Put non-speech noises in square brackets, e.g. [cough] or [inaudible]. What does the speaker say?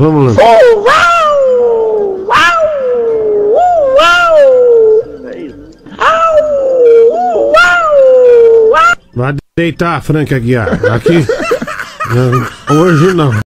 Vamos lá. Oh, uau! Uau! Uau! Uau! Uau! Vai deitar, Frank Aguiar. Aqui. [laughs] hoje não.